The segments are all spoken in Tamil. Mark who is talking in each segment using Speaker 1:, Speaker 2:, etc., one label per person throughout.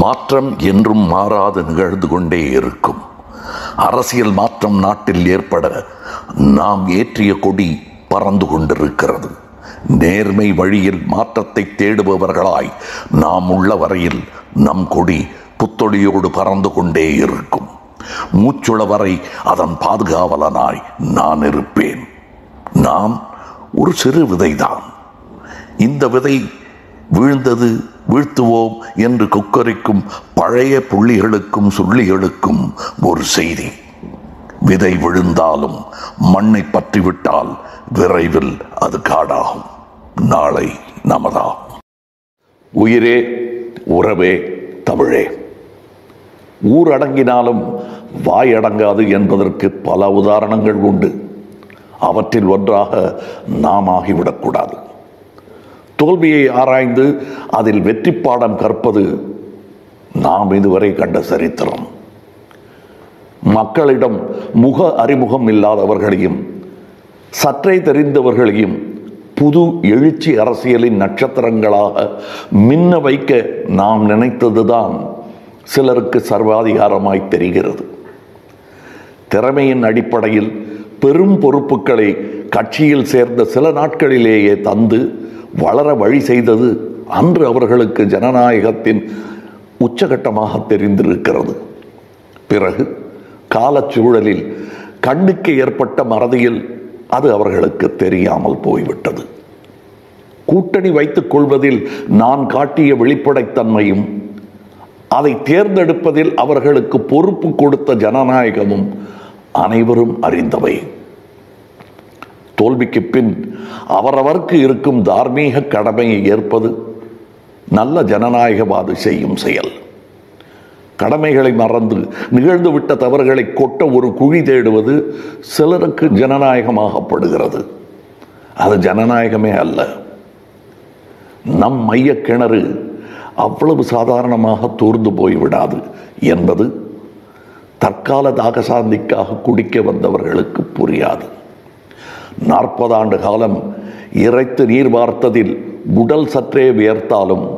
Speaker 1: மாற்றம் என்றும் மாறாது நிகழ்ந்து கொண்டே இருக்கும். அரசியல் மாற்றம் நாட்டில் ஏற்பட நாம் ஏற்றிய கொடி பறந்து கொண்டிருக்கிறது. நேர்மை வழியில் மாற்றத்தை தேடுபவர்களாய் நாம் உள்ள வரையில் நம் கொடி புத்தொழியோடு பறந்து கொண்டே இருக்கும். மூச்சுள வரை அதன் பாதுகாவலனாய் நான் இருப்பேன். நான் ஒரு சிறு விதைதான். இந்த விதை வீழ்ந்தது வீழ்த்துவோம் என்று கொக்கரிக்கும் பழைய புள்ளிகளுக்கும் சுள்ளிகளுக்கும் ஒரு செய்தி. விதை விழுந்தாலும் மண்ணை பற்றிவிட்டால் விரைவில் அது காடாகும். நாளை நமதாகும் உயிரே உறவே தமிழே. ஊரடங்கினாலும் வாய் அடங்காது என்பதற்கு பல உதாரணங்கள் உண்டு. அவற்றில் ஒன்றாக நாம் ஆகிவிடக்கூடாது தோல்வியை ஆராய்ந்து அதில் வெற்றி பாடம் கற்பது நாம் இதுவரை கண்ட சரித்திரம். மக்களிடம் முக அறிமுகம் இல்லாதவர்களையும் சற்றே தெரிந்தவர்களையும் புது எழுச்சி அரசியலின் நட்சத்திரங்களாக மின்ன வைக்க நாம் நினைத்ததுதான் சிலருக்கு சர்வாதிகாரமாய் தெரிகிறது. திறமையின் அடிப்படையில் பெரும் பொறுப்புகளை கட்சியில் சேர்ந்த சில நாட்களிலேயே தந்து வளர வழி செய்தது அன்று அவர்களுக்கு ஜனநாயகத்தின் உச்சகட்டமாக தெரிந்திருக்கிறது. பிறகு காலச்சூழலில் கண்ணுக்கு ஏற்பட்ட மறதியில் அது அவர்களுக்கு தெரியாமல் போய்விட்டது. கூட்டணி வைத்துக் கொள்வதில் நான் காட்டிய வெளிப்படைத்தன்மையும் அதை தேர்ந்தெடுப்பதில் அவர்களுக்கு பொறுப்பு கொடுத்த ஜனநாயகமும் அனைவரும் அறிந்தவை. தோல்விக்கு பின் அவரவருக்கு இருக்கும் தார்மீக கடமையை ஏற்பது நல்ல ஜனநாயகவாதி செய்யும் செயல். கடமைகளை மறந்து நிகழ்ந்துவிட்ட தவறுகளை கொட்ட ஒரு குழி தேடுவது சிலருக்கு ஜனநாயகமாகப்படுகிறது. அது ஜனநாயகமே அல்ல. நம் மைய கிணறு அவ்வளவு சாதாரணமாக தூர்ந்து போய்விடாது என்பது தற்கால தாகசாந்திக்காக குடிக்க வந்தவர்களுக்கு புரியாது. நாற்பது ஆண்டு காலம் இறைத்து நீர் வார்த்ததில் உடல் சற்றே வியர்த்தாலும்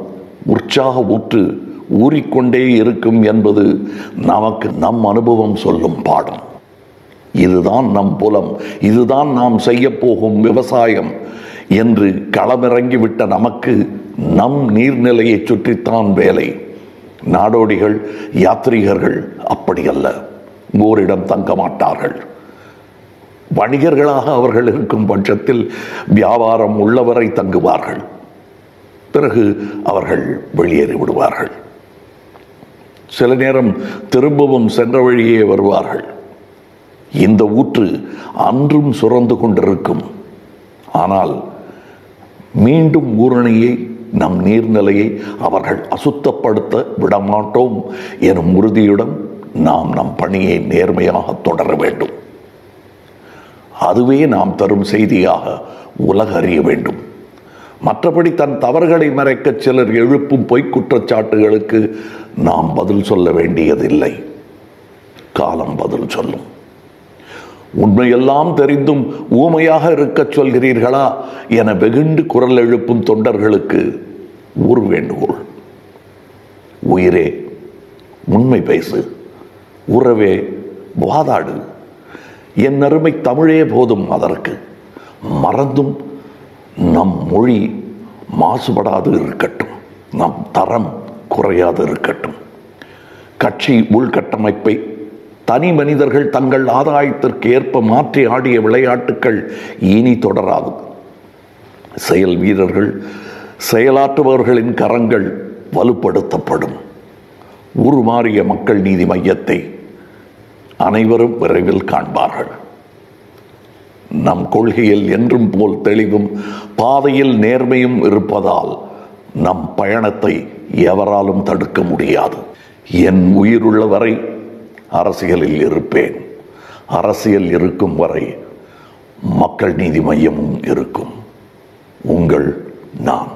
Speaker 1: உற்சாக ஊற்று ஊறிக்கொண்டே இருக்கும் என்பது நமக்கு நம் அனுபவம் சொல்லும் பாடம். இதுதான் நம் புலம் இதுதான் நாம் செய்யப்போகும் விவசாயம் என்று களமிறங்கிவிட்ட நமக்கு நம் நீர்நிலையை சுற்றித்தான் வேலை. நாடோடிகள் யாத்ரீகர்கள் அப்படியல்ல ஓரிடம் தங்க மாட்டார்கள் வணிகர்களாக அவர்கள் இருக்கும் பட்சத்தில் வியாபாரம் உள்ளவரை தங்குவார்கள். பிறகு அவர்கள் வெளியேறி விடுவார்கள். சில நேரம் திரும்பவும் சென்ற வழியே வருவார்கள். இந்த ஊற்று அன்றும் சுரந்து கொண்டிருக்கும். ஆனால் மீண்டும் ஊரணியை நம் நீர்நிலையை அவர்கள் அசுத்தப்படுத்த விடமாட்டோம் எனும் உறுதியுடன் நாம் நம் பணியை நேர்மையாக தொடர வேண்டும். அதுவே நாம் தரும் செய்தியாக உலக அறிய வேண்டும். மற்றபடி தன் தவறுகளை மறைக்க சிலர் எழுப்பும் பொய்க் குற்றச்சாட்டுகளுக்கு நாம் பதில் சொல்ல வேண்டியதில்லை. காலம் பதில் சொல்லும். உண்மையெல்லாம் தெரிந்தும் ஊமையாக இருக்கச் சொல்கிறீர்களா என வெகுண்டு குரல் எழுப்பும் தொண்டர்களுக்கு ஒரு வேண்டுகோள். உயிரே உண்மை பேசு உறவே வாதாடு. என் அருமை தமிழே போதும் அதற்கு. மறந்தும் நம் மொழி மாசுபடாது இருக்கட்டும். நம் தரம் குறையாது இருக்கட்டும். கட்சி உள்கட்டமைப்பை தனி மனிதர்கள் தங்கள் ஆதாயத்திற்கு ஏற்ப மாற்றி ஆடிய விளையாட்டுக்கள் இனி தொடராது. செயல் வீரர்கள் செயலாற்றுபவர்களின் கரங்கள் வலுப்படுத்தப்படும். உருமாறிய மக்கள் நீதி மையத்தை அனைவரும் விரைவில் காண்பார்கள். நம் கொள்கையில் என்றும் போல் தெளிவும் பாதையில் நேர்மையும் இருப்பதால் நம் பயணத்தை எவராலும் தடுக்க முடியாது. என் உயிருள்ள வரை அரசியலில் இருப்பேன். அரசியல் இருக்கும் வரை மக்கள் நீதி மையமும் இருக்கும். உங்கள் நான்.